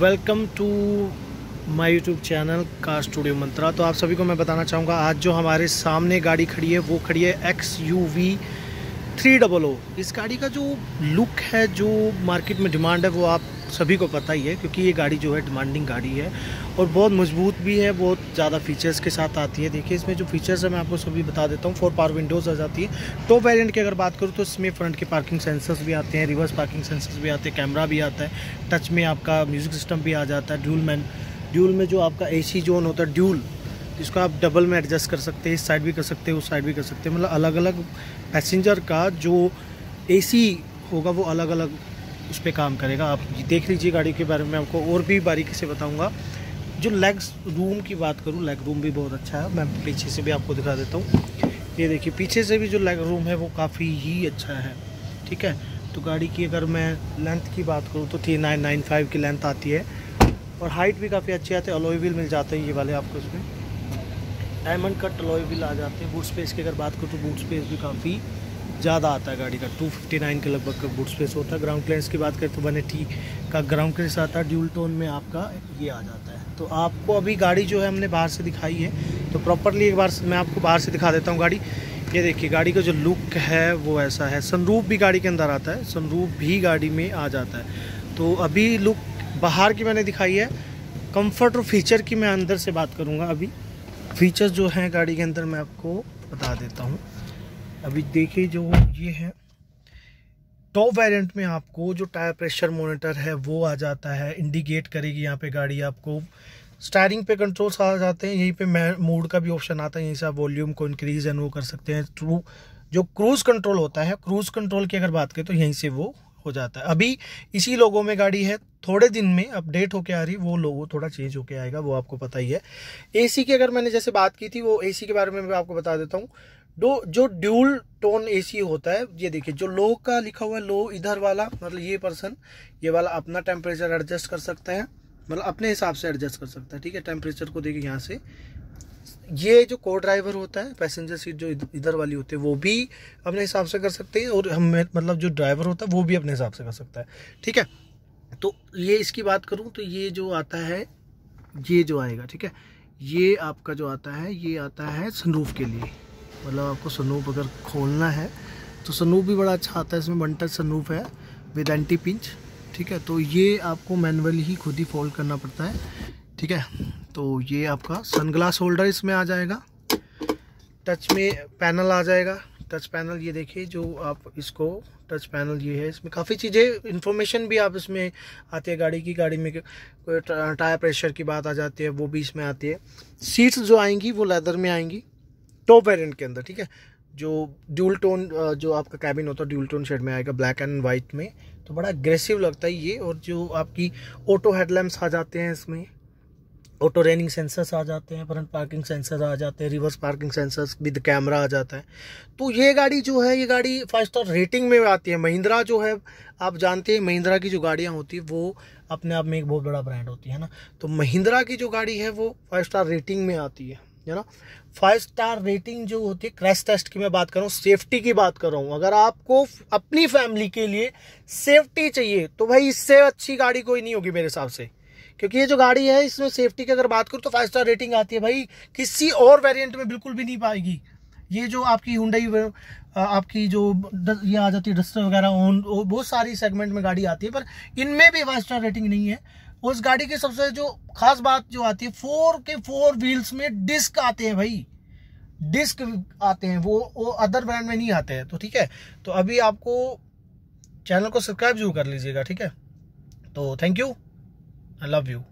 Welcome to my YouTube channel car studio Mantra. तो आप सभी को मैं बताना चाहूँगा, आज जो हमारे सामने गाड़ी खड़ी है, वो खड़ी है X U V three double O. इस गाड़ी का जो लुक है, जो मार्केट में डिमांड है, वो आप सभी को पता ही है, क्योंकि ये गाड़ी जो है डिमांडिंग गाड़ी है और बहुत मज़बूत भी है, बहुत ज़्यादा फीचर्स के साथ आती है। देखिए, इसमें जो फीचर्स है, मैं आपको सभी बता देता हूँ फोर पावर विंडोज़ आ जाती है। टॉप वेरियंट की अगर बात करूँ तो इसमें फ्रंट के पार्किंग सेंसर्स भी आते हैं रिवर्स पार्किंग सेंसर्स भी आते हैं कैमरा भी आता है टच में आपका म्यूज़िक सिस्टम भी आ जाता है ड्यूल मैन ड्यूल में जो आपका एसी जोन होता है ड्यूल जिसको आप डबल में एडजस्ट कर सकते हैं, इस साइड भी कर सकते हैं, उस साइड भी कर सकते हैं। मतलब अलग अलग पैसेंजर का जो एसी होगा, वो अलग अलग उस पर काम करेगा। आप देख लीजिए गाड़ी के बारे में आपको और भी बारीकी से बताऊँगा। जो लेग्स रूम की बात करूँ लेग रूम भी बहुत अच्छा है। मैं पीछे से भी आपको दिखा देता हूँ। ये देखिए, पीछे से भी जो लेग रूम है, वो काफ़ी ही अच्छा है। ठीक है? तो गाड़ी की अगर मैं लेंथ की बात करूँ तो थ्री नाइन नाइन फाइव की लेंथ आती है। और हाइट भी काफ़ी अच्छी आती है। अलोई व्हील मिल जाते हैं ये वाले आपको इसमें डायमंड कट अलोई व्हील आ जाते हैं। बूट स्पेस की अगर बात करूँ तो बूट स्पेस भी काफ़ी ज़्यादा आता है गाड़ी का। 259 के लगभग का बूट स्पेस होता है। ग्राउंड क्लियरेंस की बात करें तो वन एटी का ग्राउंड क्लियरेंस आता है। ड्यूल टोन में आपका ये आ जाता है। तो आपको अभी गाड़ी जो है हमने बाहर से दिखाई है। तो प्रॉपरली एक बार मैं आपको बाहर से दिखा देता हूँ गाड़ी। ये देखिए, गाड़ी का जो लुक है वो ऐसा है। सनरूप भी गाड़ी के अंदर आता है। सनरूप भी गाड़ी में आ जाता है। तो अभी लुक बाहर की मैंने दिखाई है। कंफर्ट और फीचर की मैं अंदर से बात करूँगा अभी। फीचर्स जो हैं गाड़ी के अंदर मैं आपको बता देता हूँ। अभी देखिए जो ये है टॉप वेरिएंट में आपको जो टायर प्रेशर मॉनिटर है, वो आ जाता है इंडिकेट करेगी यहाँ पे गाड़ी आपको। स्टायरिंग पे कंट्रोल्स आ जाते हैं, यहीं पे मूड का भी ऑप्शन आता है, यहीं से आप वॉल्यूम को इंक्रीज एंड वो कर सकते हैं। थ्रू जो क्रूज कंट्रोल होता है क्रूज कंट्रोल की अगर बात करें तो यहीं से वो हो जाता है। अभी इसी लोगों में गाड़ी है, थोड़े दिन में अपडेट होके आ रही वो लोगो थोड़ा चेंज होके आएगा, वो आपको पता ही है। एसी की अगर मैंने जैसे बात की थी, वो एसी के बारे में मैं आपको बता देता हूँ। दो, जो ड्यूल टोन एसी होता है, ये देखिए, जो लो का लिखा हुआ है लो इधर वाला मतलब ये पर्सन ये वाला अपना टेम्परेचर एडजस्ट कर सकता है मतलब अपने हिसाब से एडजस्ट कर सकता है, ठीक है? टेम्परेचर को देखिए यहाँ से। ये जो को ड्राइवर होता है पैसेंजर सीट जो इधर वाली होती है, वो भी अपने हिसाब से कर सकते हैं, और हम मतलब जो ड्राइवर होता है, वो भी अपने हिसाब से कर सकता है, ठीक है? तो ये इसकी बात करूँ तो ये जो आता है, ये जो आएगा, ठीक है? ये आपका जो आता है, ये आता है सनरूफ के लिए। मतलब आपको सनरूफ अगर खोलना है तो सनूप भी बड़ा अच्छा आता है। इसमें वन टच सनरूफ है विद एंटी पिंच ठीक है? तो ये आपको मैनुअली ही खुद ही फोल्ड करना पड़ता है, ठीक है? तो ये आपका सनग्लास होल्डर इसमें आ जाएगा। टच में पैनल आ जाएगा। टच पैनल ये देखिए, जो आप इसको, टच पैनल ये है। इसमें काफ़ी चीज़ें इन्फॉर्मेशन भी आप इसमें आती है। गाड़ी की, गाड़ी में टायर प्रेशर की बात आ जाती है, वो भी इसमें आती है। सीट्स जो आएँगी, वो लेदर में आएँगी। टॉप वेरिएंट के अंदर, ठीक है? जो ड्यूल टोन जो आपका कैबिन होता है ड्यूल टोन शेड में आएगा ब्लैक एंड वाइट में तो बड़ा अग्रेसिव लगता है ये, और जो आपकी ऑटो हेडलैम्प्स आ जाते हैं इसमें ऑटो रेनिंग सेंसर्स आ जाते हैं फ्रंट पार्किंग सेंसर्स आ जाते हैं reverse parking sensors with camera आ जाता है। तो ये गाड़ी जो है, ये गाड़ी फाइव स्टार रेटिंग में आती है। महिंद्रा जो है, आप जानते हैं, महिंद्रा की जो गाड़ियाँ होती है, वो अपने आप में एक बहुत बड़ा ब्रांड होती है ना? तो महिंद्रा की जो गाड़ी है, वो फाइव स्टार रेटिंग में आती है। है ना फाइव स्टार रेटिंग जो होती है क्रैश टेस्ट की मैं बात कर रहा हूँ सेफ्टी की बात कर रहा हूँ। अगर आपको अपनी फैमिली के लिए सेफ्टी चाहिए तो भाई इससे अच्छी गाड़ी कोई नहीं होगी मेरे हिसाब से। क्योंकि ये जो गाड़ी है, इसमें सेफ्टी की अगर बात करूँ तो फाइव स्टार रेटिंग आती है भाई। किसी और वेरिएंट में बिल्कुल भी नहीं पाएगी। ये जो आपकी हुंडई आपकी जो ये आ जाती है डस्टर वगैरह बहुत सारी सेगमेंट में गाड़ी आती है, पर इनमें भी फाइव स्टार रेटिंग नहीं है। उस गाड़ी की सबसे जो खास बात जो आती है फोर के फोर व्हील्स में डिस्क आते हैं भाई। डिस्क आते हैं, वो वो अदर ब्रांड में नहीं आते हैं तो ठीक है। तो अभी आपको चैनल को सब्सक्राइब ज़रूर कर लीजिएगा, ठीक है? तो thank you I love you